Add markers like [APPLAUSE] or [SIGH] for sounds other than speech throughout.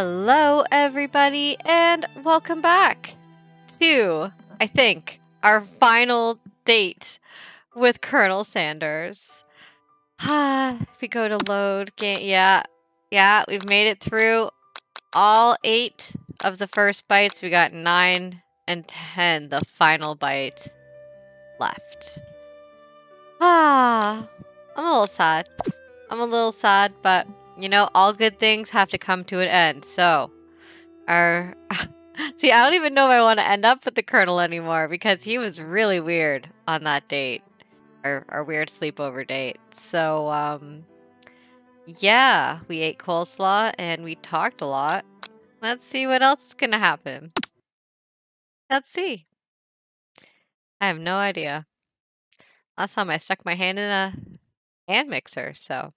Hello, everybody, and welcome back to, I think, our final date with Colonel Sanders. [SIGHS] If we go to load game, yeah, yeah, we've made it through all eight of the first bites. We got nine and ten, the final bite left. Ah, [SIGHS] I'm a little sad. I'm a little sad, but you know, all good things have to come to an end. So, our [LAUGHS] see, I don't even know if I want to end up with the Colonel anymore because he was really weird on that date, our our weird sleepover date. So, um, yeah, we ate coleslaw and we talked a lot. Let's see what else is gonna happen. Let's see. I have no idea. Last time I stuck my hand in a hand mixer, so.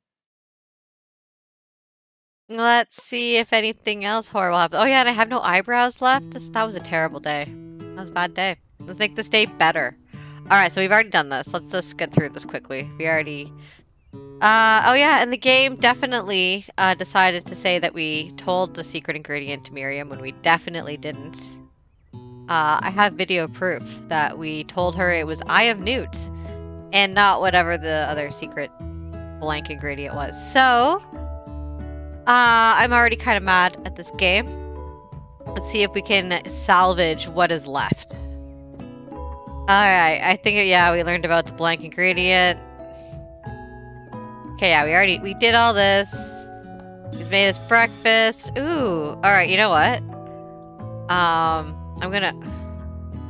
Let's see if anything else horrible happens. Oh yeah, and I have no eyebrows left. This, that was a terrible day. That was a bad day. Let's make this day better. Alright, so we've already done this. Let's just get through this quickly. We already... Uh, oh yeah, and the game definitely uh, decided to say that we told the secret ingredient to Miriam when we definitely didn't. Uh, I have video proof that we told her it was Eye of Newt and not whatever the other secret blank ingredient was. So, uh, I'm already kind of mad at this game. Let's see if we can salvage what is left. Alright, I think, yeah, we learned about the blank ingredient. Okay, yeah, we already, we did all this. He's made us breakfast. Ooh, alright, you know what? Um, I'm gonna,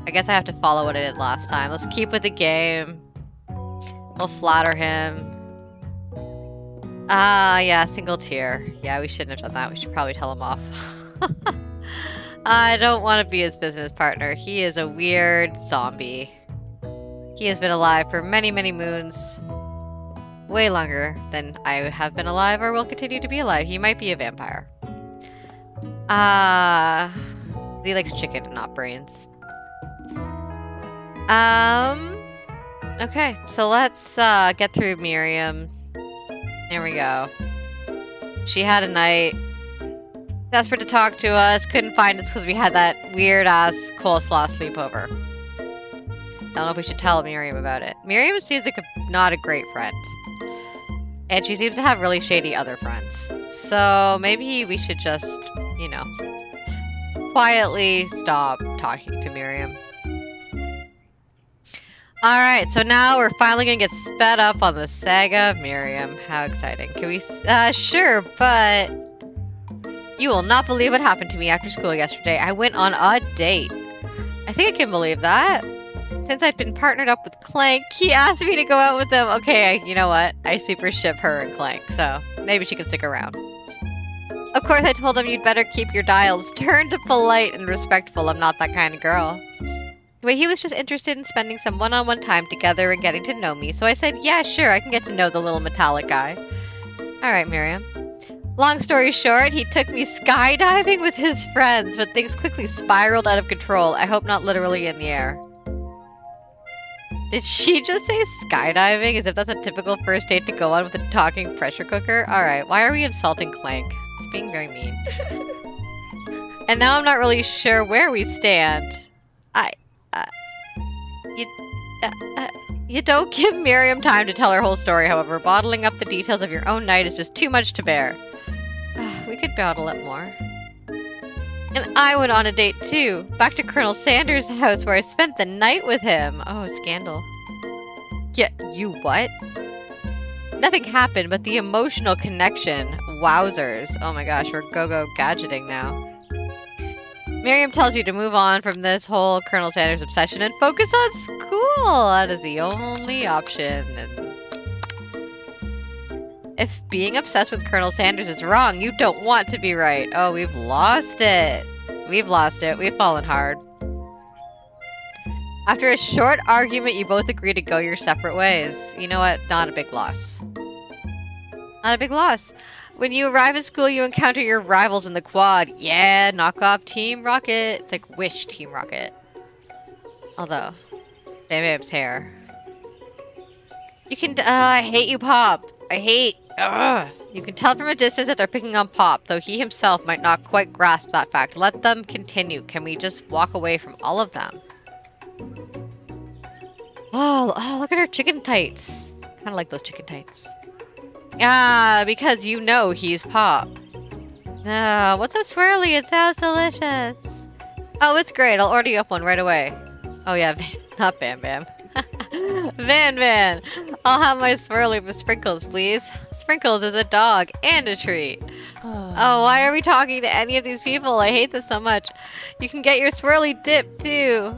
I guess I have to follow what I did last time. Let's keep with the game. We'll flatter him. Ah, uh, yeah, single tier. Yeah, we shouldn't have done that. We should probably tell him off. [LAUGHS] I don't want to be his business partner. He is a weird zombie. He has been alive for many, many moons. Way longer than I have been alive or will continue to be alive. He might be a vampire. Ah, uh, he likes chicken and not brains. Um, okay, so let's uh, get through Miriam. There we go. She had a night. Desperate to talk to us. Couldn't find us because we had that weird-ass coleslaw sleepover. I Don't know if we should tell Miriam about it. Miriam seems like a, not a great friend. And she seems to have really shady other friends. So maybe we should just, you know, quietly stop talking to Miriam. Alright, so now we're finally gonna get sped up on the saga of Miriam. How exciting. Can we... Uh, sure, but... You will not believe what happened to me after school yesterday. I went on a date. I think I can believe that. Since I'd been partnered up with Clank, he asked me to go out with him. Okay, you know what? I super ship her and Clank, so maybe she can stick around. Of course, I told him you'd better keep your dials turned to polite and respectful. I'm not that kind of girl. But he was just interested in spending some one-on-one -on -one time together and getting to know me, so I said, yeah, sure, I can get to know the little metallic guy. Alright, Miriam. Long story short, he took me skydiving with his friends, but things quickly spiraled out of control. I hope not literally in the air. Did she just say skydiving as if that's a typical first date to go on with a talking pressure cooker? Alright, why are we insulting Clank? It's being very mean. [LAUGHS] and now I'm not really sure where we stand. Uh, you, uh, uh, you don't [LAUGHS] give Miriam time to tell her whole story, however. Bottling up the details of your own night is just too much to bear. we could bottle it more. And I went on a date too, back to Colonel Sanders' house where I spent the night with him. Oh, scandal. Yeah, you what? Nothing happened, but the emotional connection. Wowzers. Oh my gosh, we're go-go gadgeting now. Miriam tells you to move on from this whole Colonel Sanders obsession and focus on school. That is the only option. If being obsessed with Colonel Sanders is wrong, you don't want to be right. Oh, we've lost it. We've lost it. We've fallen hard. After a short argument, you both agree to go your separate ways. You know what? Not a big loss. Not a big loss. When you arrive at school, you encounter your rivals in the quad. Yeah, knock off Team Rocket. It's like Wish Team Rocket. Although, Bam Bam's hair. You can- uh, I hate you, Pop. I hate- Ugh. You can tell from a distance that they're picking on Pop, though he himself might not quite grasp that fact. Let them continue. Can we just walk away from all of them? Oh, oh look at her chicken tights. Kind of like those chicken tights. Ah, because you know he's Pop. Ah, what's a swirly? It sounds delicious. Oh, it's great. I'll order you up one right away. Oh yeah, [LAUGHS] not Bam Bam. [LAUGHS] Van Van! I'll have my swirly with sprinkles, please. Sprinkles is a dog and a treat. Oh. oh, why are we talking to any of these people? I hate this so much. You can get your swirly dip, too.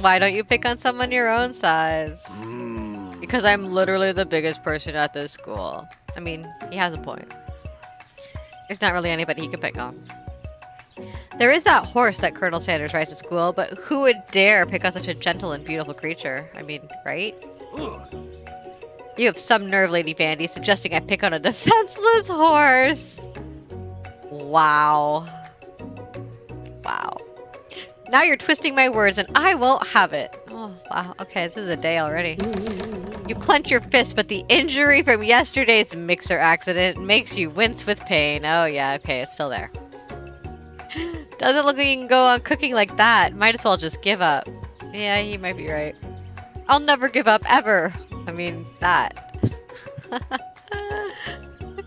Why don't you pick on someone your own size? Mm. Because I'm literally the biggest person at this school. I mean, he has a point. There's not really anybody he can pick on. There is that horse that Colonel Sanders rides to school, but who would dare pick on such a gentle and beautiful creature? I mean, right? You have some nerve, Lady Vandy, suggesting I pick on a [LAUGHS] defenseless horse. Wow. Wow. Now you're twisting my words and I won't have it. Oh, wow. Okay, this is a day already. You clench your fist, but the injury from yesterday's mixer accident makes you wince with pain. Oh, yeah, okay, it's still there. [GASPS] Doesn't look like you can go on cooking like that. Might as well just give up. Yeah, he might be right. I'll never give up, ever. I mean, that. [LAUGHS]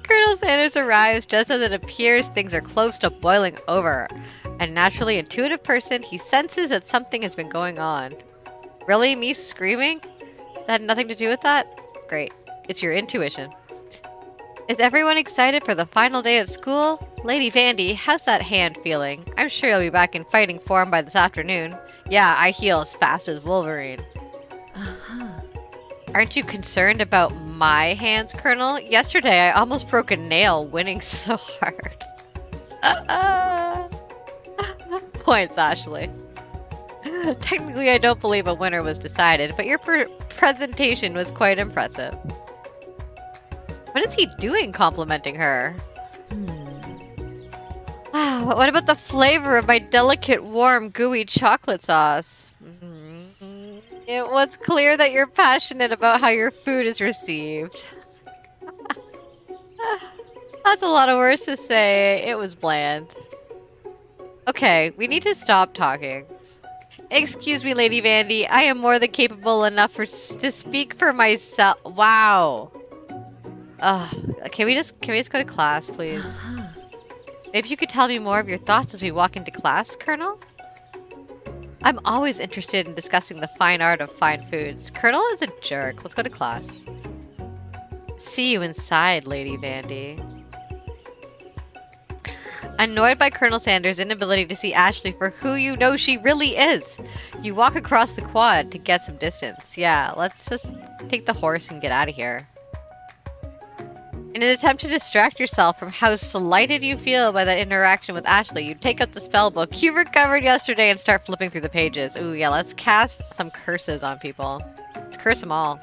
Colonel Sanders arrives just as it appears things are close to boiling over. A naturally intuitive person, he senses that something has been going on. Really? Me screaming? That had nothing to do with that? Great. It's your intuition. Is everyone excited for the final day of school? Lady Vandy, how's that hand feeling? I'm sure you'll be back in fighting form by this afternoon. Yeah, I heal as fast as Wolverine. Uh-huh. Aren't you concerned about my hands, Colonel? Yesterday, I almost broke a nail winning [LAUGHS] so hard. [LAUGHS] [LAUGHS] Points, Ashley. [LAUGHS] Technically, I don't believe a winner was decided, but your presentation was quite impressive. What is he doing complimenting her? Hmm. what about the flavor of my delicate, warm, gooey chocolate sauce? Mm-hmm. It was clear that you're passionate about how your food is received. [LAUGHS] That's a lot of words to say. It was bland. Okay, we need to stop talking. Excuse me, Lady Vandy. I am more than capable enough for to speak for myself. Wow. Uh, can we just can we just go to class, please? [GASPS] Maybe you could tell me more of your thoughts as we walk into class, Colonel? I'm always interested in discussing the fine art of fine foods. Colonel is a jerk. Let's go to class. See you inside, Lady Vandy. Annoyed by Colonel Sanders' inability to see Ashley for who you know she really is, you walk across the quad to get some distance. Yeah, let's just take the horse and get out of here. In an attempt to distract yourself from how slighted you feel by that interaction with Ashley, you take out the spell book you recovered yesterday and start flipping through the pages. Ooh, yeah, let's cast some curses on people. Let's curse them all.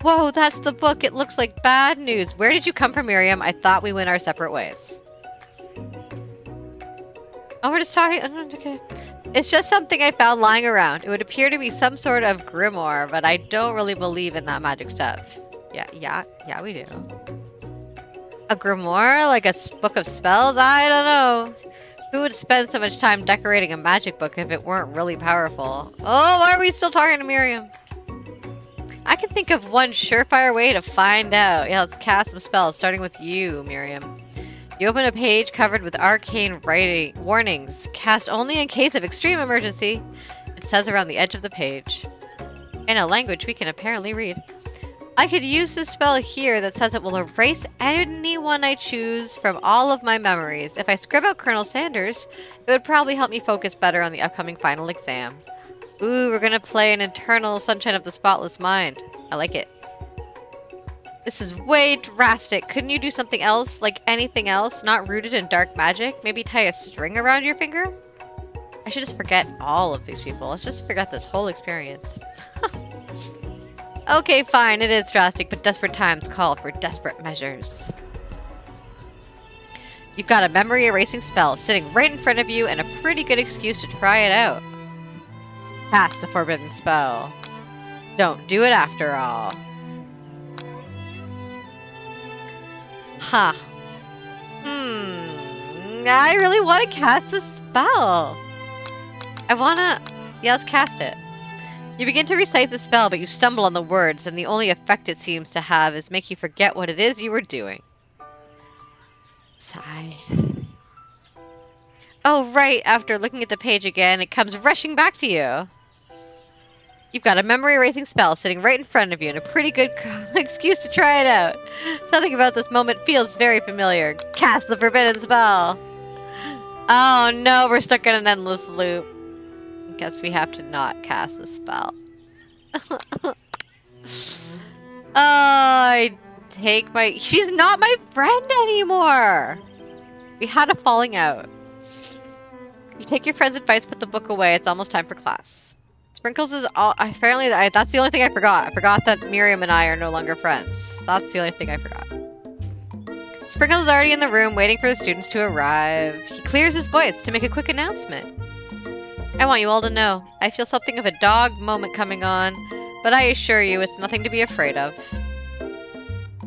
Whoa, that's the book. It looks like bad news. Where did you come from, Miriam? I thought we went our separate ways. Oh, we're just talking. Oh, okay. It's just something I found lying around. It would appear to be some sort of grimoire, but I don't really believe in that magic stuff. Yeah, yeah, yeah, we do. A grimoire? Like a book of spells? I don't know. Who would spend so much time decorating a magic book if it weren't really powerful? Oh, why are we still talking to Miriam? I can think of one surefire way to find out. Yeah, let's cast some spells, starting with you, Miriam. You open a page covered with arcane writing warnings. Cast only in case of extreme emergency. It says around the edge of the page. In a language we can apparently read. I could use this spell here that says it will erase anyone I choose from all of my memories. If I scrib out Colonel Sanders, it would probably help me focus better on the upcoming final exam. Ooh, we're gonna play an Eternal Sunshine of the Spotless Mind. I like it. This is way drastic. Couldn't you do something else, like anything else, not rooted in dark magic? Maybe tie a string around your finger? I should just forget all of these people. Let's just forget this whole experience. [LAUGHS] Okay, fine, it is drastic, but desperate times call for desperate measures. You've got a memory erasing spell sitting right in front of you and a pretty good excuse to try it out. Cast the forbidden spell. Don't do it after all. Huh. Hmm. I really want to cast a spell. I want to... Yeah, let's cast it. You begin to recite the spell, but you stumble on the words, and the only effect it seems to have is make you forget what it is you were doing. Sigh. Oh, right. After looking at the page again, it comes rushing back to you. You've got a memory erasing spell sitting right in front of you and a pretty good [LAUGHS] excuse to try it out. Something about this moment feels very familiar. Cast the forbidden spell. Oh no, we're stuck in an endless loop. Guess we have to not cast the spell. [LAUGHS] oh, I take my... She's not my friend anymore! We had a falling out. You take your friend's advice, put the book away. It's almost time for class. Sprinkles is all... Apparently, I, that's the only thing I forgot. I forgot that Miriam and I are no longer friends. That's the only thing I forgot. Sprinkles is already in the room, waiting for the students to arrive. He clears his voice to make a quick announcement. I want you all to know, I feel something of a dog moment coming on, but I assure you it's nothing to be afraid of.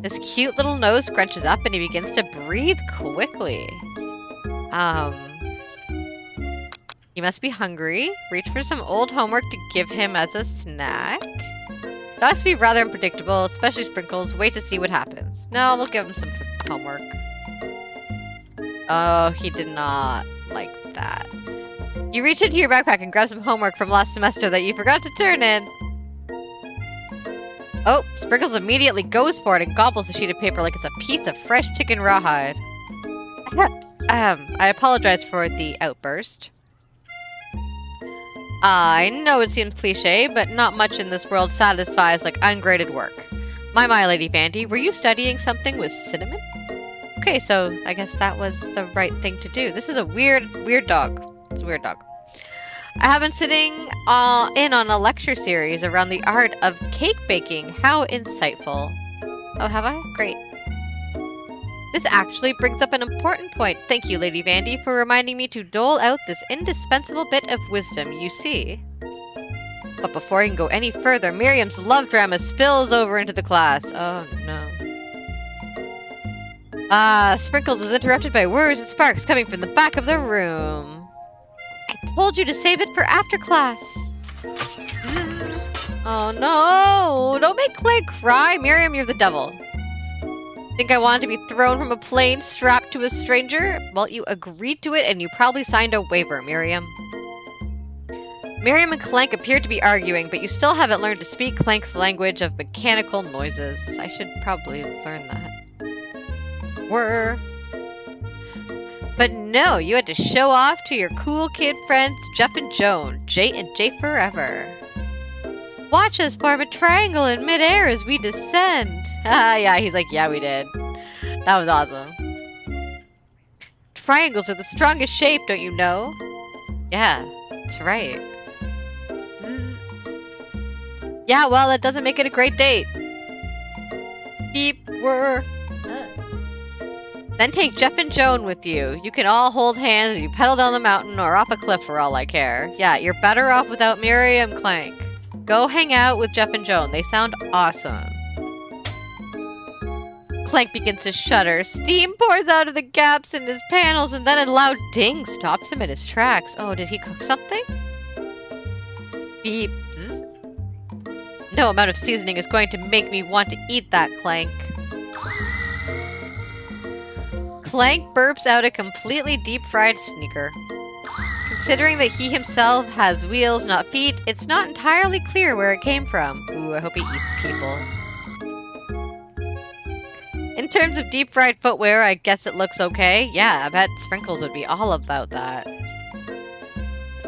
His cute little nose scrunches up and he begins to breathe quickly. Um, you must be hungry. Reach for some old homework to give him as a snack. To be rather unpredictable, especially Sprinkles. Wait to see what happens. No, we'll give him some homework. Oh, he did not like that. You reach into your backpack and grab some homework from last semester that you forgot to turn in. Oh, Sprinkles immediately goes for it and gobbles the sheet of paper like it's a piece of fresh chicken rawhide. um, I apologize for the outburst. I know it seems cliche, but not much in this world satisfies like ungraded work. My, my, Lady Vandy, were you studying something with cinnamon? Okay, so I guess that was the right thing to do. This is a weird, weird dog. It's a weird dog. I have been sitting uh, in on a lecture series around the art of cake baking. How insightful. Oh, have I? Great. This actually brings up an important point. Thank you, Lady Vandy, for reminding me to dole out this indispensable bit of wisdom, you see. But before I can go any further, Miriam's love drama spills over into the class. Oh, no. Ah, uh, Sprinkles is interrupted by whirs and sparks coming from the back of the room. I told you to save it for after class. Oh no! Don't make Clay cry! Miriam, you're the devil. Think I wanted to be thrown from a plane strapped to a stranger? Well, you agreed to it and you probably signed a waiver, Miriam. Miriam and Clank appeared to be arguing, but you still haven't learned to speak Clank's language of mechanical noises. I should probably learn that. Were. But no, you had to show off to your cool kid friends Jeff and Joan, Jay and Jay forever. Watch us form a triangle in midair as we descend. Ah, [LAUGHS] yeah, he's like, yeah, we did. That was awesome. Triangles are the strongest shape, don't you know? Yeah, that's right. Yeah, well, that doesn't make it a great date. Beep, we're then take Jeff and Joan with you. You can all hold hands and you pedal down the mountain or off a cliff for all I care. Yeah, you're better off without Miriam Clank. Go hang out with Jeff and Joan. They sound awesome. Clank begins to shudder. Steam pours out of the gaps in his panels and then a loud ding stops him in his tracks. Oh, did he cook something? Beep. No amount of seasoning is going to make me want to eat that, Clank. Clank burps out a completely deep-fried sneaker. Considering that he himself has wheels, not feet, it's not entirely clear where it came from. Ooh, I hope he eats people. In terms of deep-fried footwear, I guess it looks okay. Yeah, I bet Sprinkles would be all about that.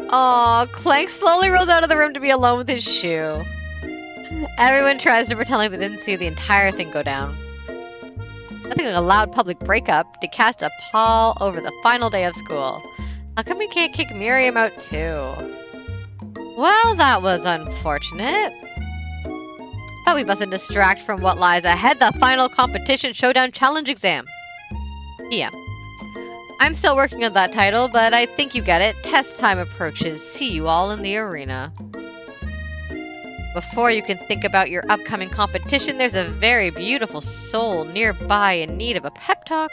Aw, Clank slowly rolls out of the room to be alone with his shoe. Everyone tries to pretend like they didn't see the entire thing go down. Nothing like a loud public breakup to cast a pall over the final day of school. How come we can't kick Miriam out too? Well, that was unfortunate. We mustn't distract from what lies ahead, the final competition showdown challenge exam. Yeah. I'm still working on that title, but I think you get it. Test time approaches. See you all in the arena. Before you can think about your upcoming competition, there's a very beautiful soul nearby in need of a pep talk.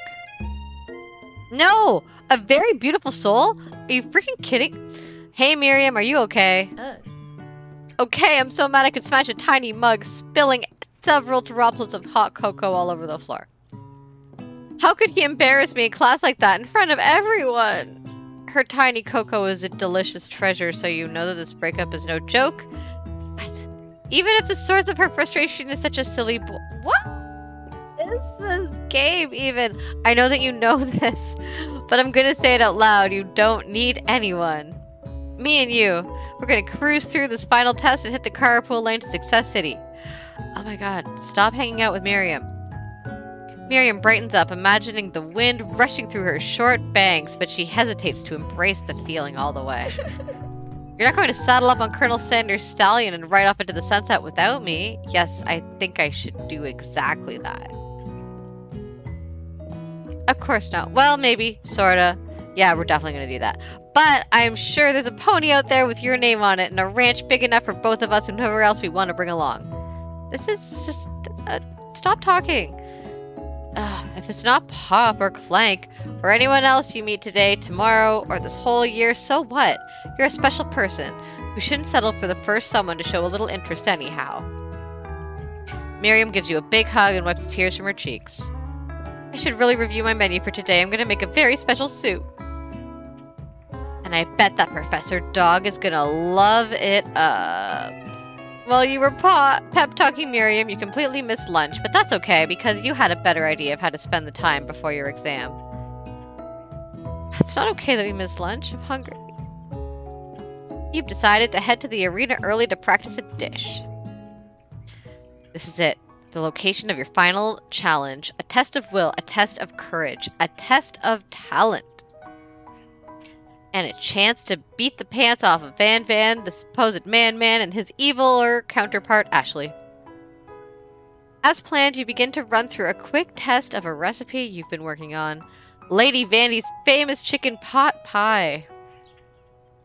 No! A very beautiful soul? Are you freaking kidding? Hey Miriam, are you okay? Uh, Okay, I'm so mad I could smash a tiny mug, spilling several droplets of hot cocoa all over the floor. How could he embarrass me in class like that in front of everyone? Her tiny cocoa is a delicious treasure, so you know that this breakup is no joke. What? Even if the source of her frustration is such a silly What? Is this game even? I know that you know [LAUGHS] this, but I'm gonna say it out loud. You don't need anyone. Me and you, we're gonna cruise through this final test and hit the carpool lane to Success City. Oh my god, stop hanging out with Miriam. Miriam brightens up, imagining the wind rushing through her short bangs, but she hesitates to embrace the feeling all the way. [LAUGHS] You're not going to saddle up on Colonel Sanders' stallion and ride off into the sunset without me. Yes, I think I should do exactly that. Of course not. Well, maybe, sorta. Yeah, we're definitely gonna do that. But I'm sure there's a pony out there with your name on it and a ranch big enough for both of us and whoever else we want to bring along. This is just. Uh, stop talking. Ugh, if it's not Pop or Clank or anyone else you meet today, tomorrow, or this whole year, so what? You're a special person who shouldn't settle for the first someone to show a little interest, anyhow. Miriam gives you a big hug and wipes tears from her cheeks. I should really review my menu for today. I'm going to make a very special soup. And I bet that Professor Dog is gonna love it up. While you were pep talking Miriam, you completely missed lunch, but that's okay because you had a better idea of how to spend the time before your exam. It's not okay that we missed lunch. I'm hungry. You've decided to head to the arena early to practice a dish. This is it. The location of your final challenge. A test of will, a test of courage, a test of talent and a chance to beat the pants off of Van Van, the supposed Man Man, and his eviler counterpart, Ashley. As planned, you begin to run through a quick test of a recipe you've been working on Lady Vandy's famous chicken pot pie.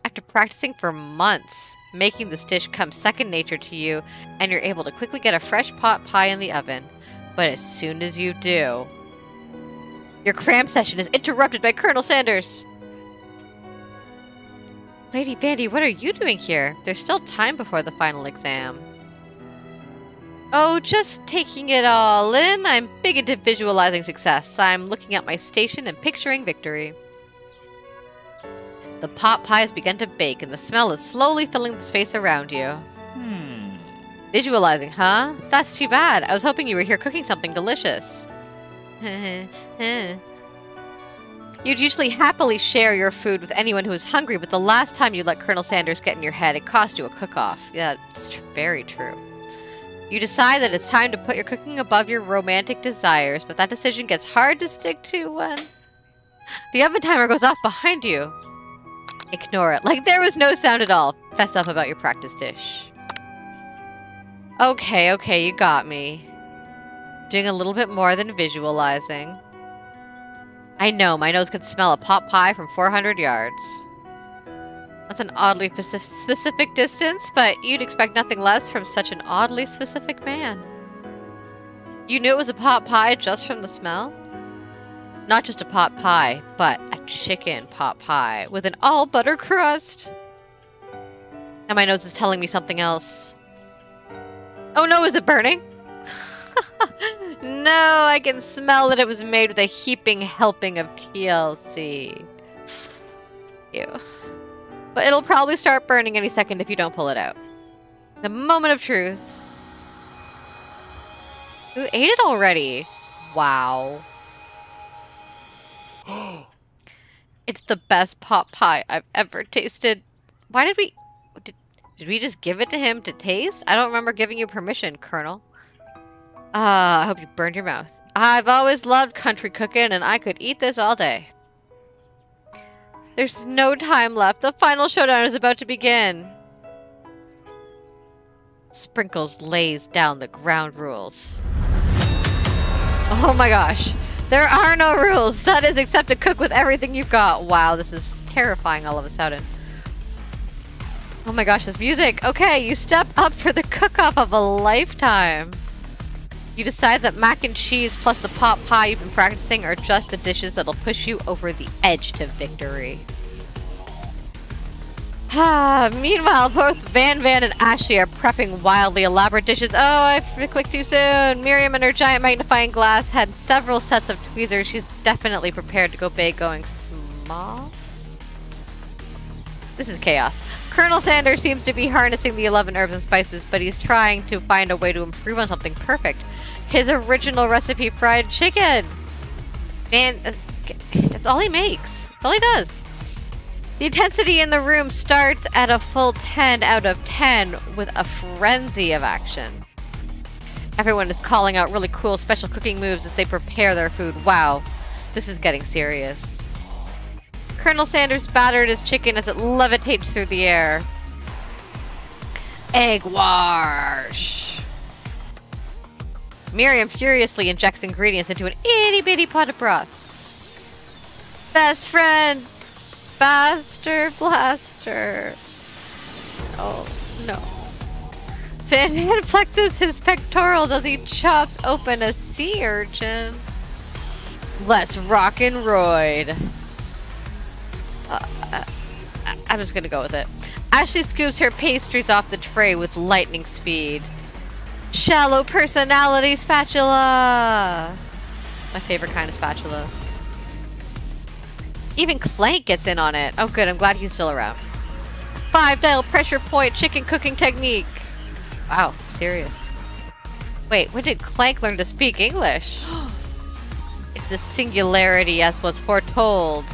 After practicing for months, making this dish comes second nature to you, and you're able to quickly get a fresh pot pie in the oven. But as soon as you do, your cram session is interrupted by Colonel Sanders. Lady Vandy, what are you doing here? There's still time before the final exam. Oh, just taking it all in. I'm big into visualizing success. I'm looking at my station and picturing victory. The pot pie has begun to bake, and the smell is slowly filling the space around you. Hmm. Visualizing, huh? That's too bad. I was hoping you were here cooking something delicious. [LAUGHS] [LAUGHS] You'd usually happily share your food with anyone who was hungry, but the last time you let Colonel Sanders get in your head, it cost you a cook-off. Yeah, it's very true. You decide that it's time to put your cooking above your romantic desires, but that decision gets hard to stick to when the oven timer goes off behind you. Ignore it, like there was no sound at all. Fess up about your practice dish. Okay, okay, you got me. Doing a little bit more than visualizing. I know, my nose could smell a pot pie from 400 yards. That's an oddly specific distance, but you'd expect nothing less from such an oddly specific man. You knew it was a pot pie just from the smell? Not just a pot pie, but a chicken pot pie with an all butter crust. And my nose is telling me something else. Oh no, is it burning? [LAUGHS] [LAUGHS] no, I can smell that it was made with a heaping helping of TLC. Ew. But it'll probably start burning any second if you don't pull it out. The moment of truth. Who ate it already? Wow. [GASPS] it's the best pot pie I've ever tasted. Why did we... Did, did we just give it to him to taste? I don't remember giving you permission, Colonel. Ah, I hope you burned your mouth. I've always loved country cooking, and I could eat this all day. There's no time left. The final showdown is about to begin. Sprinkles lays down the ground rules. Oh my gosh. There are no rules. [LAUGHS] That is except to cook with everything you've got. Wow, this is terrifying all of a sudden. Oh my gosh, this music. Okay, you step up for the cook-off of a lifetime. You decide that mac and cheese plus the pot pie you've been practicing are just the dishes that'll push you over the edge to victory. [SIGHS] Meanwhile, both Van Van and Ashley are prepping wildly elaborate dishes. Oh, I clicked too soon. Miriam and her giant magnifying glass had several sets of tweezers. She's definitely prepared to go big going small. This is chaos. Colonel Sanders seems to be harnessing the 11 herbs and spices, but he's trying to find a way to improve on something perfect. His original recipe fried chicken. Man, uh, that's all he makes. That's all he does. The intensity in the room starts at a full 10 out of 10 with a frenzy of action. Everyone is calling out really cool special cooking moves as they prepare their food. Wow, this is getting serious. Colonel Sanders battered his chicken as it levitates through the air. Egg wash. Miriam furiously injects ingredients into an itty bitty pot of broth. Best friend, Faster Blaster. Oh, no. Van [LAUGHS] flexes his pectorals as he chops open a sea urchin. Let's rock and roid. Uh, I'm just gonna go with it. Ashley scoops her pastries off the tray with lightning speed. Shallow personality spatula! My favorite kind of spatula. Even Clank gets in on it. Oh good, I'm glad he's still around. Five dial pressure point chicken cooking technique. Wow, serious. Wait, when did Clank learn to speak English? [GASPS] it's a singularity as was foretold.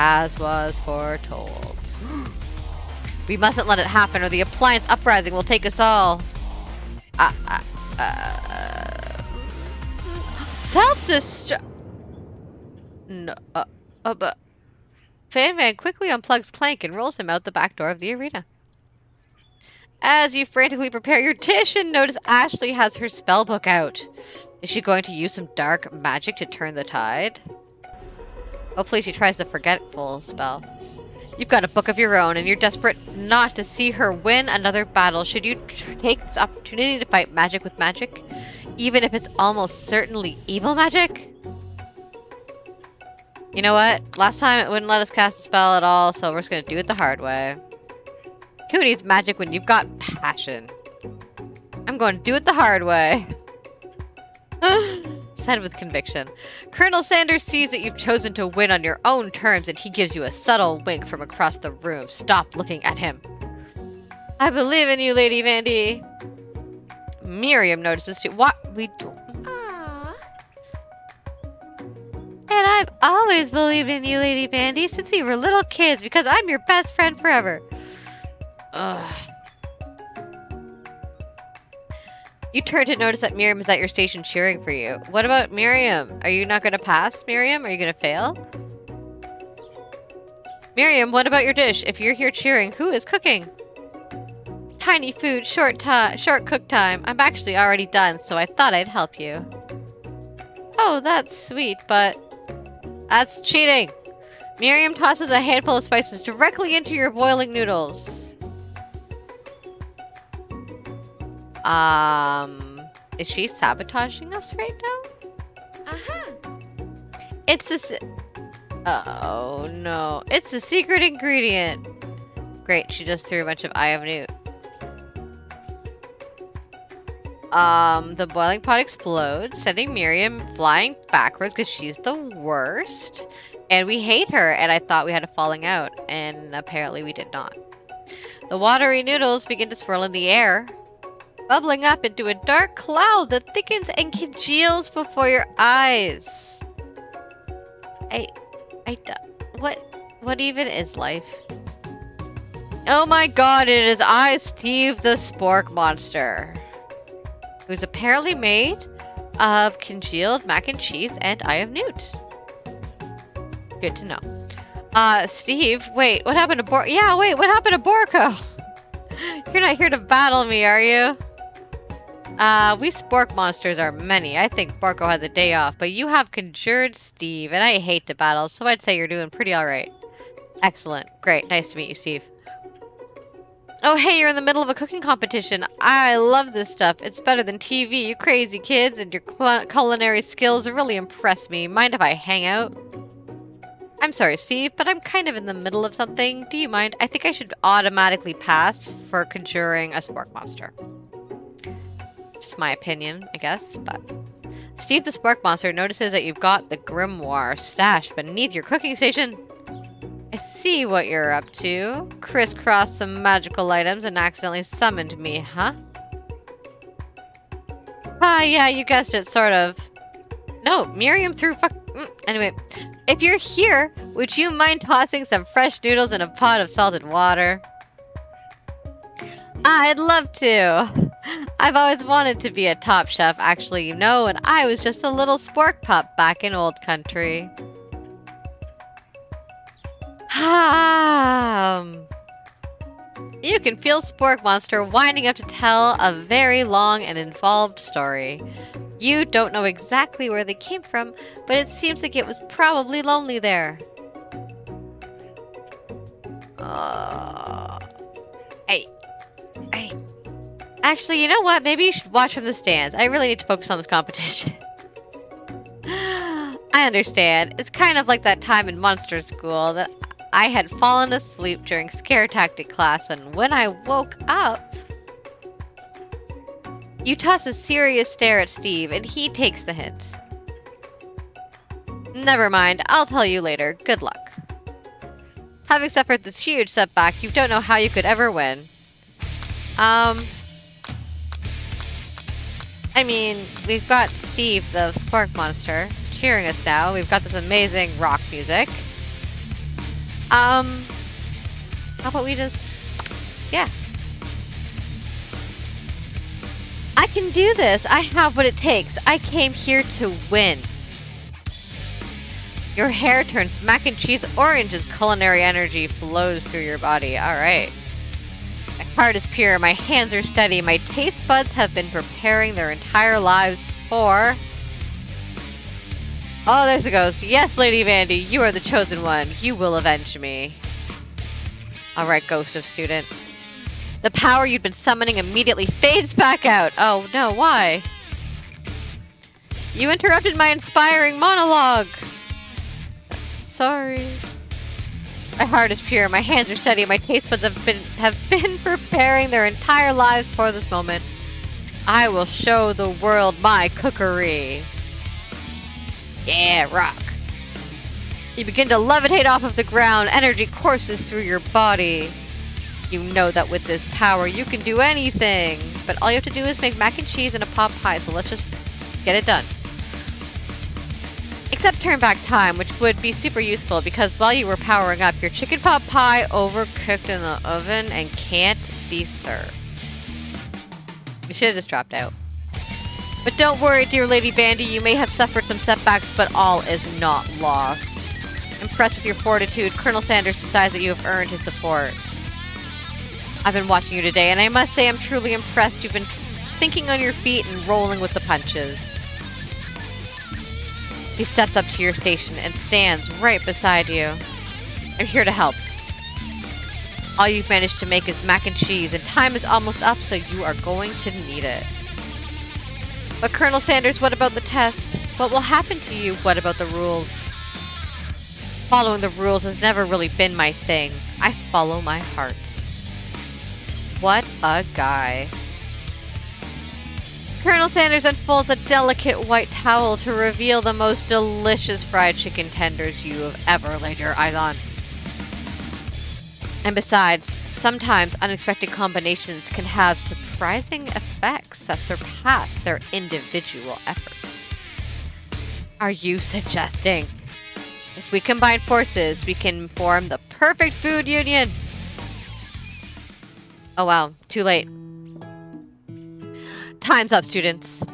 As was foretold. we mustn't let it happen or the appliance uprising will take us all. Uh, uh, uh, Self-destruct. No, uh, uh, but Fan Van quickly unplugs Clank and rolls him out the back door of the arena. As you frantically prepare your dish and notice Ashley has her spellbook out. Is she going to use some dark magic to turn the tide? Hopefully she tries the forgetful spell. You've got a book of your own and you're desperate not to see her win another battle. Should you take this opportunity to fight magic with magic? Even if it's almost certainly evil magic? You know what? Last time it wouldn't let us cast a spell at all, so we're just gonna do it the hard way. Who needs magic when you've got passion? I'm going to do it the hard way. [SIGHS] [SIGHS] Said with conviction. Colonel Sanders sees that you've chosen to win on your own terms and he gives you a subtle wink from across the room. Stop looking at him. I believe in you, Lady Vandy. Miriam notices too. What? We don't And I've always believed in you, Lady Vandy, since we were little kids, because I'm your best friend forever. Ugh. You turn to notice that Miriam is at your station cheering for you. What about Miriam? Are you not going to pass, Miriam? Are you going to fail? Miriam, what about your dish? If you're here cheering, who is cooking? Tiny food, short short cook time. I'm actually already done, so I thought I'd help you. Oh, that's sweet, but that's cheating. Miriam tosses a handful of spices directly into your boiling noodles. Um, is she sabotaging us right now? Uh-huh. It's this. Oh, no. It's the secret ingredient. Great, she just threw a bunch of Eye of Newt. Um, the boiling pot explodes, sending Miriam flying backwards because she's the worst. And we hate her, and I thought we had a falling out, and apparently we did not. The watery noodles begin to swirl in the air, bubbling up into a dark cloud that thickens and congeals before your eyes. I, I, what, what even is life? Oh my god, it is I, Steve the Spork Monster who's apparently made of congealed mac and cheese and eye of newt. Good to know. Uh, Steve, wait, what happened to Bor- Yeah, wait, what happened to Borko? [LAUGHS] You're not here to battle me, are you? Uh, we spork monsters are many. I think Borko had the day off, but you have conjured Steve, and I hate to battle, so I'd say you're doing pretty alright. Excellent. Great. Nice to meet you, Steve. Oh, hey, you're in the middle of a cooking competition. I love this stuff. It's better than TV, you crazy kids, and your culinary skills really impress me. Mind if I hang out? I'm sorry, Steve, but I'm kind of in the middle of something. Do you mind? I think I should automatically pass for conjuring a spork monster. Just my opinion, I guess, but... Steve the Spork Monster notices that you've got the Grimoire stashed beneath your cooking station. I see what you're up to. Crisscrossed some magical items and accidentally summoned me, huh? Ah, yeah, you guessed it, sort of. No, Miriam threw fuck... Mm, anyway, if you're here, would you mind tossing some fresh noodles in a pot of salted water? I'd love to. I've always wanted to be a top chef, actually, you know, and I was just a little spork pup back in old country. Um, you can feel Spork Monster winding up to tell a very long and involved story. You don't know exactly where they came from, but it seems like it was probably lonely there. Uh. Actually, you know what? Maybe you should watch from the stands. I really need to focus on this competition. [LAUGHS] I understand. It's kind of like that time in monster school that I had fallen asleep during scare tactic class, and when I woke up, you toss a serious stare at Steve, and he takes the hint. Never mind, I'll tell you later. Good luck. Having suffered this huge setback, you don't know how you could ever win. Um... I mean, we've got Steve, the Spork Monster, cheering us now. We've got this amazing rock music. Um... How about we just... Yeah, I can do this. I have what it takes. I came here to win. Your hair turns mac and cheese orange as culinary energy flows through your body. All right. My heart is pure. My hands are steady. My taste buds have been preparing their entire lives for... Oh, there's a ghost. Yes, Lady Vandy, you are the chosen one. You will avenge me. All right, ghost of student. The power you'd been summoning immediately fades back out. Oh no, why? You interrupted my inspiring monologue. Sorry. My heart is pure, my hands are steady, my taste buds have been have been [LAUGHS] preparing their entire lives for this moment. I will show the world my cookery. Yeah, rock. You begin to levitate off of the ground, energy courses through your body. You know that with this power, you can do anything. But all you have to do is make mac and cheese and a pot pie, so let's just get it done. Except turn back time, which would be super useful because while you were powering up, your chicken pot pie overcooked in the oven and can't be served. We should have just dropped out. But don't worry, dear Lady Vandy, you may have suffered some setbacks, but all is not lost. Impressed with your fortitude, Colonel Sanders decides that you have earned his support. I've been watching you today, and I must say I'm truly impressed. You've been thinking on your feet and rolling with the punches. He steps up to your station and stands right beside you. I'm here to help. All you've managed to make is mac and cheese, and time is almost up, so you are going to need it. But Colonel Sanders, what about the test? What will happen to you? What about the rules? Following the rules has never really been my thing. I follow my heart. What a guy. Colonel Sanders unfolds a delicate white towel to reveal the most delicious fried chicken tenders you have ever laid your eyes on. And besides, sometimes unexpected combinations can have surprising effects that surpass their individual efforts. Are you suggesting if we combine forces, we can form the perfect food union? Oh wow, too late. Time's up, students.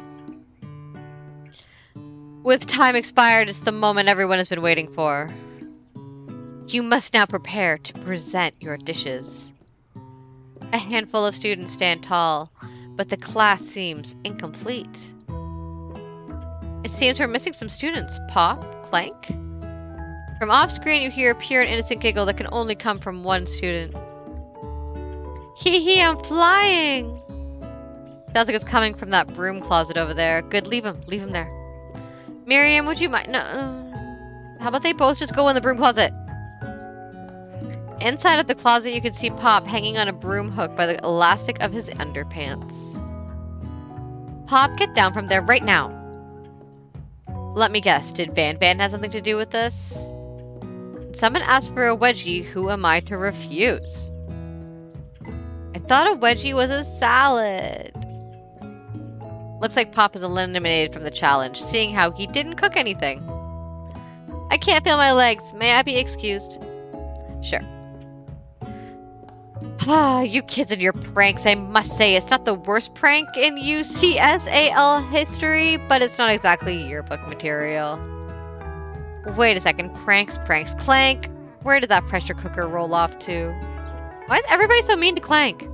With time expired, it's the moment everyone has been waiting for. You must now prepare to present your dishes. A handful of students stand tall, but the class seems incomplete. It seems we're missing some students. Pop? Clank? From off screen, you hear a pure and innocent giggle that can only come from one student. Hee hee, I'm flying! Sounds like it's coming from that broom closet over there. Good, leave him. Leave him there. Miriam, would you mind? No, no. How about they both just go in the broom closet? Inside of the closet, you can see Pop hanging on a broom hook by the elastic of his underpants. Pop, get down from there right now. Let me guess, did Van Van have something to do with this? Someone asked for a wedgie, who am I to refuse? I thought a wedgie was a salad. Looks like Pop is eliminated from the challenge, seeing how he didn't cook anything. I can't feel my legs. May I be excused? Sure. Ah, you kids and your pranks, I must say, it's not the worst prank in UCSAL history, but it's not exactly yearbook material. Wait a second, pranks, pranks, Clank. Where did that pressure cooker roll off to? Why is everybody so mean to Clank?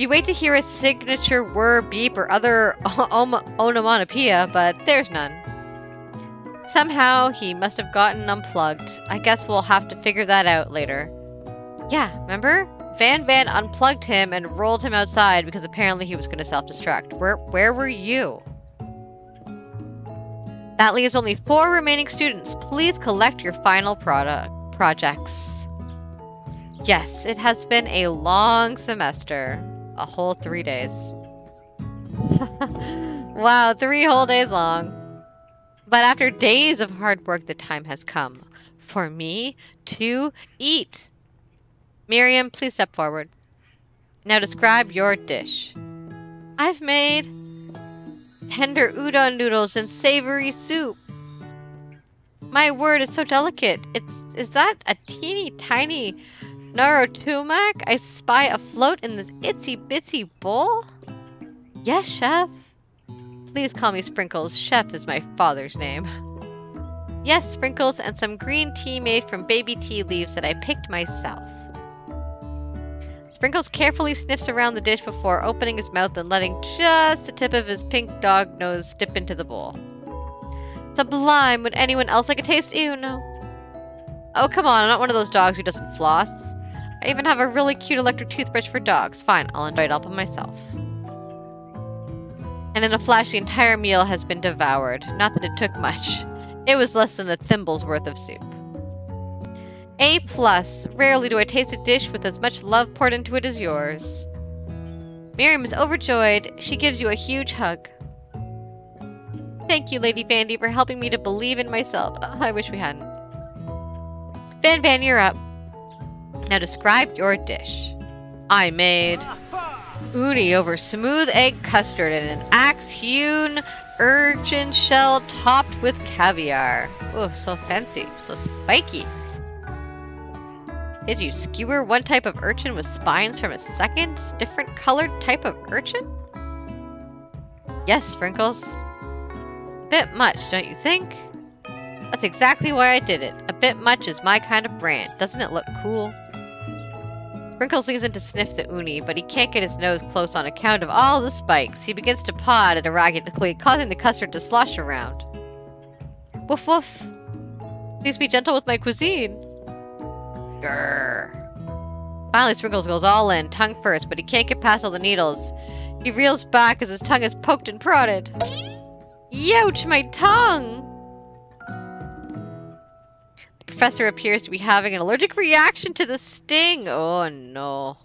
You wait to hear a signature whir, beep, or other [LAUGHS] onomatopoeia, but there's none. Somehow, he must have gotten unplugged. I guess we'll have to figure that out later. Yeah, remember? Van Van unplugged him and rolled him outside because apparently he was going to self-destruct. Where, where were you? That leaves only four remaining students. Please collect your final product projects. Yes, it has been a long semester. A whole three days. [LAUGHS] wow, three whole days long. But after days of hard work, the time has come for me to eat. Miriam, please step forward. Now describe your dish. I've made tender udon noodles and savory soup. My word, it's so delicate. It's is that a teeny tiny Narutomaki I spy afloat in this itsy bitsy bowl? Yes, chef. Please call me Sprinkles. Chef is my father's name. Yes, Sprinkles, and some green tea made from baby tea leaves that I picked myself. Sprinkles carefully sniffs around the dish before opening his mouth and letting just the tip of his pink dog nose dip into the bowl. Sublime! Would anyone else like a taste? Ew, no. Oh, come on, I'm not one of those dogs who doesn't floss. I even have a really cute electric toothbrush for dogs. Fine, I'll enjoy it all by myself. And in a flash, the entire meal has been devoured. Not that it took much. It was less than a thimble's worth of soup. A plus. Rarely do I taste a dish with as much love poured into it as yours. Miriam is overjoyed. She gives you a huge hug. Thank you, Lady Vandy, for helping me to believe in myself. Oh, I wish we hadn't. Van Van, you're up. Now describe your dish. I made uni over smooth egg custard and an axe-hewn urchin shell topped with caviar. Oh, so fancy, so spiky. Did you skewer one type of urchin with spines from a second, different colored type of urchin? Yes, Sprinkles. A bit much, don't you think? That's exactly why I did it. A bit much is my kind of brand. Doesn't it look cool? Sprinkles leans in to sniff the uni, but he can't get his nose close on account of all the spikes. He begins to paw at it erratically, causing the custard to slosh around. Woof woof. Please be gentle with my cuisine. Grrr. Finally, Sprinkles goes all in, tongue first, but he can't get past all the needles. He reels back as his tongue is poked and prodded. Youch, my tongue! Professor appears to be having an allergic reaction to the sting. Oh no.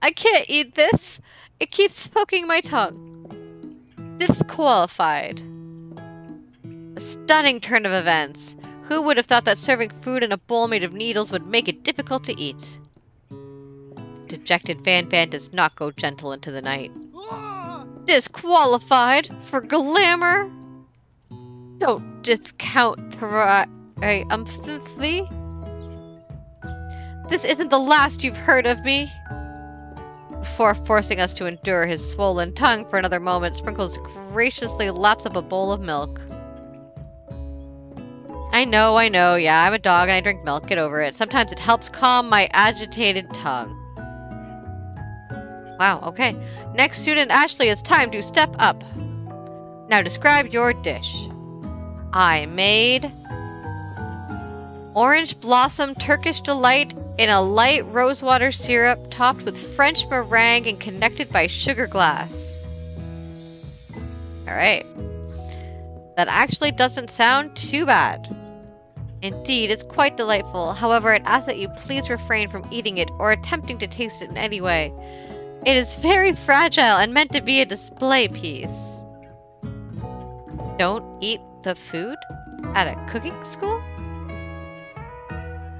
I can't eat this. It keeps poking my tongue. Disqualified. A stunning turn of events. Who would have thought that serving food in a bowl made of needles would make it difficult to eat? Dejected Van Van does not go gentle into the night. Disqualified for glamour? Don't discount thri a umphthy? This isn't the last you've heard of me. Before forcing us to endure his swollen tongue for another moment, Sprinkles graciously laps up a bowl of milk. I know, I know, yeah, I'm a dog and I drink milk, get over it. Sometimes it helps calm my agitated tongue. Wow, okay. Next student, Ashley, it's time to step up. Now describe your dish. I made Orange Blossom Turkish Delight in a light rosewater syrup topped with French meringue and connected by sugar glass. Alright. That actually doesn't sound too bad. Indeed, it's quite delightful. However, it asks that you please refrain from eating it or attempting to taste it in any way. It is very fragile and meant to be a display piece. Don't eat the food at a cooking school?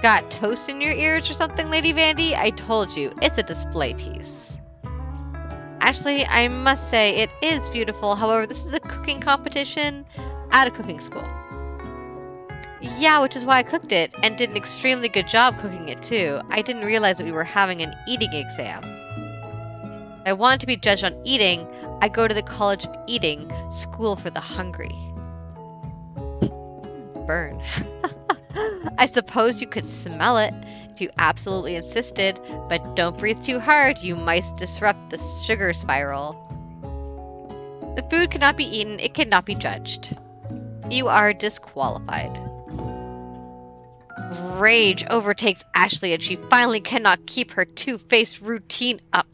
Got toast in your ears or something, Lady Vandy? I told you, it's a display piece. Actually, I must say, it is beautiful. However, this is a cooking competition at a cooking school. Yeah, which is why I cooked it, and did an extremely good job cooking it too. I didn't realize that we were having an eating exam. I wanted to be judged on eating, I go to the College of Eating, School for the Hungry. Burn. [LAUGHS] I suppose you could smell it if you absolutely insisted, but don't breathe too hard, you might disrupt the sugar spiral. The food cannot be eaten, it cannot be judged. You are disqualified. Rage overtakes Ashley and she finally cannot keep her two-faced routine up.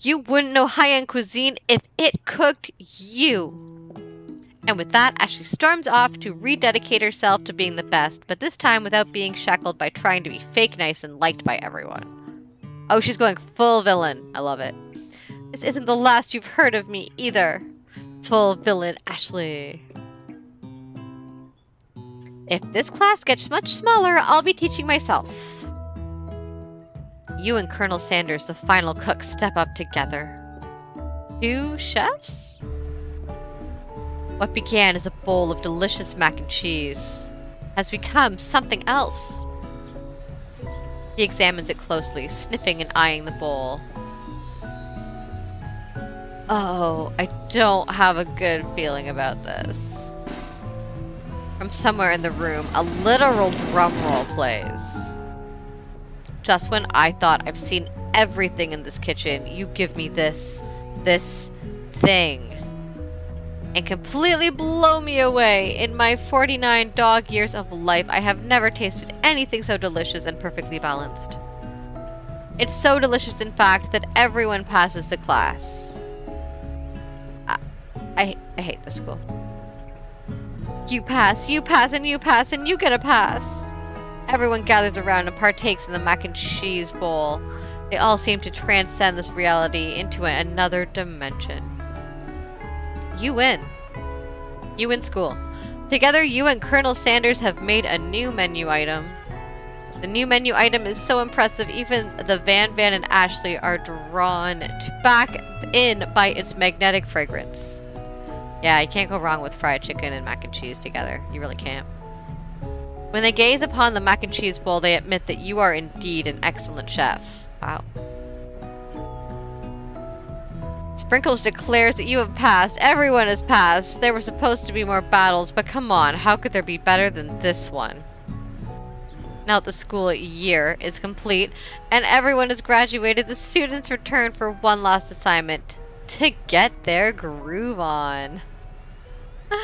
You wouldn't know high-end cuisine if it cooked you. And with that, Ashley storms off to rededicate herself to being the best, but this time without being shackled by trying to be fake nice and liked by everyone. Oh, she's going full villain. I love it. This isn't the last you've heard of me either. Full villain Ashley. If this class gets much smaller, I'll be teaching myself. You and Colonel Sanders, the final cook, step up together. Two chefs? What began as a bowl of delicious mac and cheese has become something else. He examines it closely, sniffing and eyeing the bowl. Oh, I don't have a good feeling about this. From somewhere in the room, a literal drum roll plays. Just when I thought I've seen everything in this kitchen, you give me this, this thing. And completely blow me away. In my 49 dog years of life, I have never tasted anything so delicious and perfectly balanced. It's so delicious, in fact, that everyone passes the class. I, I, I hate this school. You pass, you pass, and you pass, and you get a pass. Everyone gathers around and partakes in the mac and cheese bowl. They all seem to transcend this reality into another dimension. You win. You win school. Together, you and Colonel Sanders have made a new menu item. The new menu item is so impressive, even the Van Van and Ashley are drawn back in by its magnetic fragrance. Yeah, you can't go wrong with fried chicken and mac and cheese together. You really can't. When they gaze upon the mac and cheese bowl, they admit that you are indeed an excellent chef. Wow. Sprinkles declares that you have passed. Everyone has passed. There were supposed to be more battles, but come on, how could there be better than this one? Now the school year is complete and everyone has graduated, the students return for one last assignment to get their groove on. [SIGHS]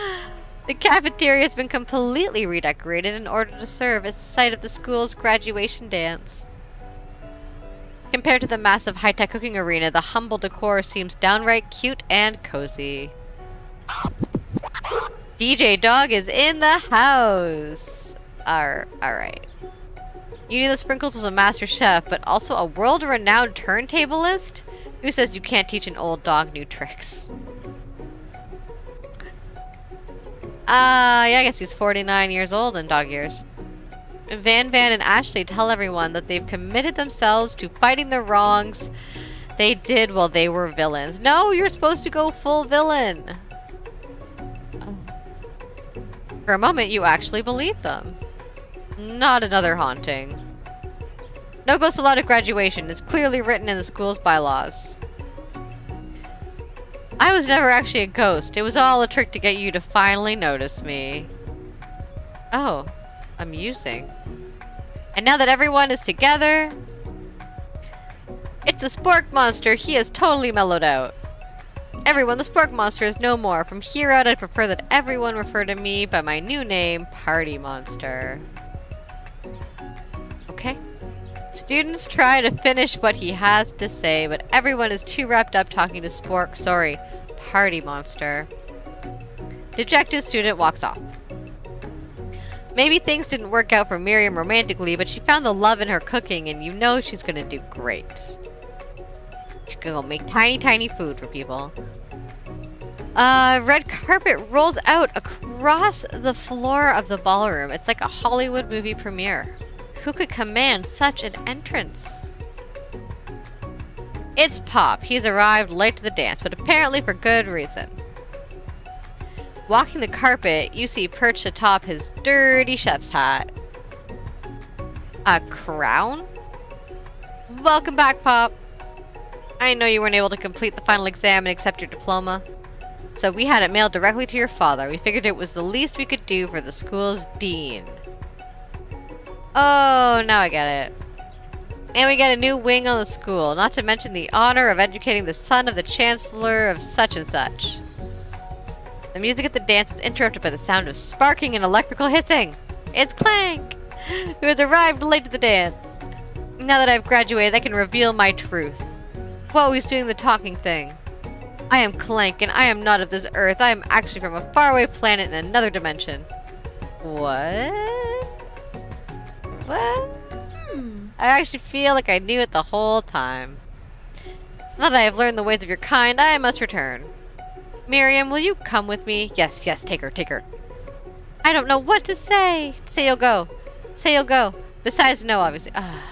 The cafeteria has been completely redecorated in order to serve as the site of the school's graduation dance. Compared to the massive high-tech cooking arena, the humble decor seems downright cute and cozy. DJ Dog is in the house! Alright. You knew the Sprinkles was a master chef, but also a world-renowned turntablist? Who says you can't teach an old dog new tricks? Uh, yeah, I guess he's 49 years old in dog years. Van Van and Ashley tell everyone that they've committed themselves to fighting the wrongs they did while they were villains. No, you're supposed to go full villain. For a moment, you actually believe them. Not another haunting. No ghost allowed at graduation. It's clearly written in the school's bylaws. I was never actually a ghost. It was all a trick to get you to finally notice me. Oh, amusing. And now that everyone is together... It's a spork monster. He has totally mellowed out. Everyone, the spork monster is no more. From here out, I'd prefer that everyone refer to me by my new name, Party Monster. okay? Students try to finish what he has to say, but everyone is too wrapped up talking to Spork. Sorry, party monster. Dejected student walks off. Maybe things didn't work out for Miriam romantically, but she found the love in her cooking, and you know she's gonna do great. She's gonna go make tiny, tiny food for people. Uh, red carpet rolls out across the floor of the ballroom. It's like a Hollywood movie premiere. Who could command such an entrance? It's Pop. He's arrived late to the dance, but apparently for good reason. Walking the carpet, you see perched atop his dirty chef's hat. A crown? Welcome back, Pop. I know you weren't able to complete the final exam and accept your diploma. So we had it mailed directly to your father. We figured it was the least we could do for the school's dean. Oh, now I get it. And we get a new wing on the school, not to mention the honor of educating the son of the chancellor of such and such. The music at the dance is interrupted by the sound of sparking and electrical hissing. It's Clank, who has arrived late to the dance. Now that I've graduated, I can reveal my truth. Whoa, he's doing the talking thing. I am Clank, and I am not of this earth. I am actually from a faraway planet in another dimension. What? What? Hmm. I actually feel like I knew it the whole time. Now that I have learned the ways of your kind, I must return. Miriam, will you come with me? Yes, yes, take her, take her. I don't know what to say. Say you'll go. Say you'll go. Besides, no, obviously. Ah.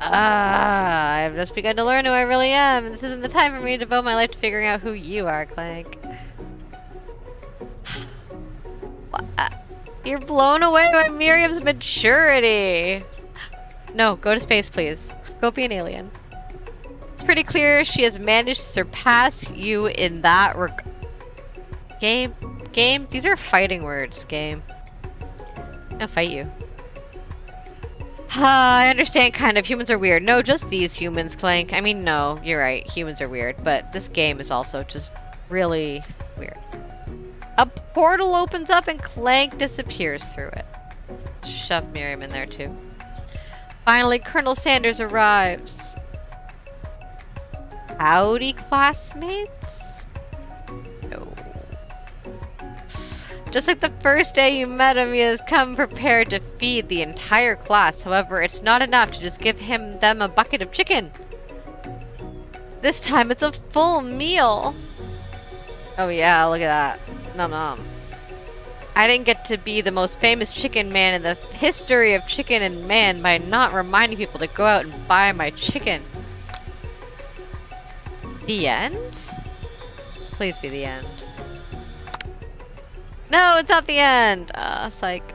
Ah, I've just begun to learn who I really am. This isn't the time for me to devote my life to figuring out who you are, Clank. [SIGHS] You're blown away by Miriam's maturity. No, go to space, please. Go be an alien. It's pretty clear she has managed to surpass you in that reg- Game? Game? These are fighting words, game. I'll fight you. Uh, [SIGHS] I understand, kind of. Humans are weird. No, just these humans, Clank. I mean, no, you're right. Humans are weird. But this game is also just really weird. A portal opens up and Clank disappears through it. Shove Miriam in there, too. Finally, Colonel Sanders arrives. Howdy, classmates? No. Just like the first day you met him, he has come prepared to feed the entire class. However, it's not enough to just give him them a bucket of chicken. This time it's a full meal. Oh yeah, look at that. Nom nom. I didn't get to be the most famous chicken man in the history of chicken and man by not reminding people to go out and buy my chicken. The end? Please be the end. No, it's not the end! Uh, psych.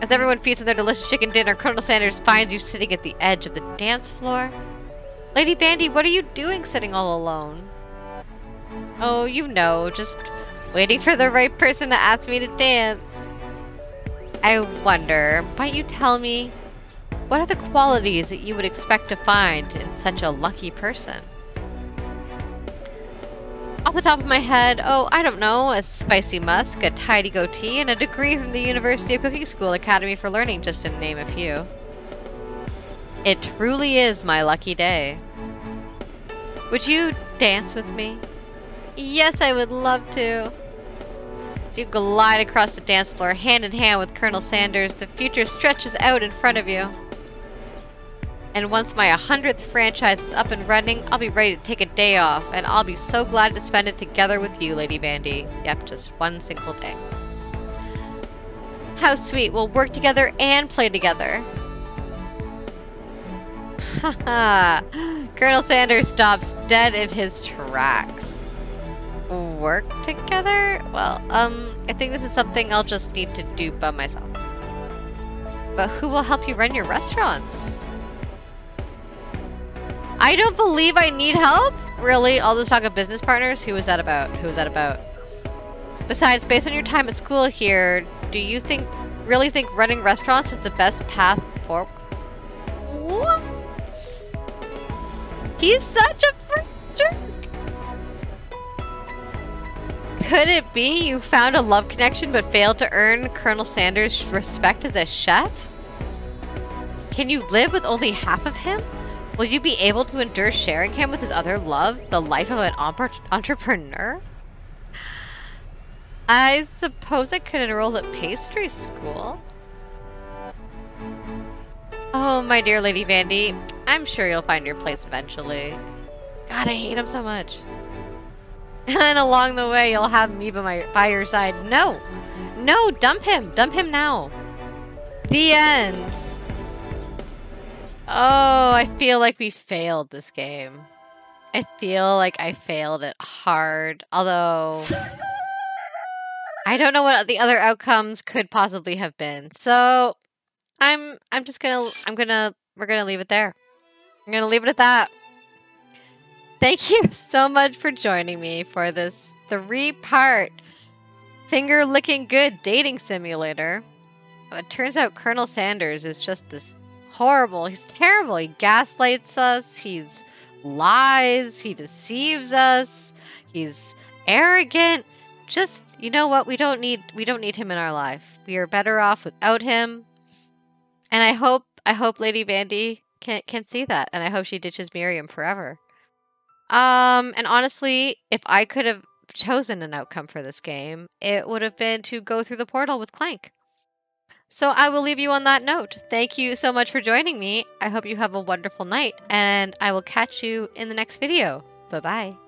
As everyone feasts on their delicious chicken dinner, Colonel Sanders finds you sitting at the edge of the dance floor. Lady Vandy, what are you doing sitting all alone? Oh, you know, just waiting for the right person to ask me to dance. I wonder, might you tell me, what are the qualities that you would expect to find in such a lucky person? Off the top of my head, oh, I don't know, a spicy musk, a tidy goatee, and a degree from the University of Cooking School Academy for Learning, just to name a few. It truly is my lucky day. Would you dance with me? Yes, I would love to. You glide across the dance floor, hand in hand with Colonel Sanders. The future stretches out in front of you. And once my 100th franchise is up and running, I'll be ready to take a day off, and I'll be so glad to spend it together with you, Lady Vandy. Yep, just one single day. How sweet, we'll work together and play together. Haha, [LAUGHS] Colonel Sanders stops dead in his tracks. Work together? Well, um, I think this is something I'll just need to do by myself. But who will help you run your restaurants? I don't believe I need help? Really? All this talk of business partners? Who was that about? Who was that about? Besides, based on your time at school here, do you think, really think running restaurants is the best path for What? He's such a freak jerk. Could it be you found a love connection but failed to earn Colonel Sanders' respect as a chef? Can you live with only half of him? Will you be able to endure sharing him with his other love, the life of an entrepreneur? I suppose I could enroll at pastry school. Oh, my dear Lady Vandy, I'm sure you'll find your place eventually. God, I hate him so much. [LAUGHS] And along the way, you'll have me by, my, by your side. No! No, dump him! Dump him now! The end! Oh, I feel like we failed this game. I feel like I failed it hard. Although... I don't know what the other outcomes could possibly have been. So, I'm I'm just gonna I'm gonna we're gonna leave it there. I'm gonna leave it at that. Thank you [LAUGHS] so much for joining me for this three-part finger-licking good dating simulator. It turns out Colonel Sanders is just this horrible. He's terrible. He gaslights us. He's lies. He deceives us. He's arrogant. Just you know what? We don't need we don't need him in our life. We are better off without him. And I hope I hope Lady Vandy can can see that, and I hope she ditches Miriam forever. Um, and honestly, if I could have chosen an outcome for this game, it would have been to go through the portal with Clank. So I will leave you on that note. Thank you so much for joining me. I hope you have a wonderful night, and I will catch you in the next video. Bye-bye.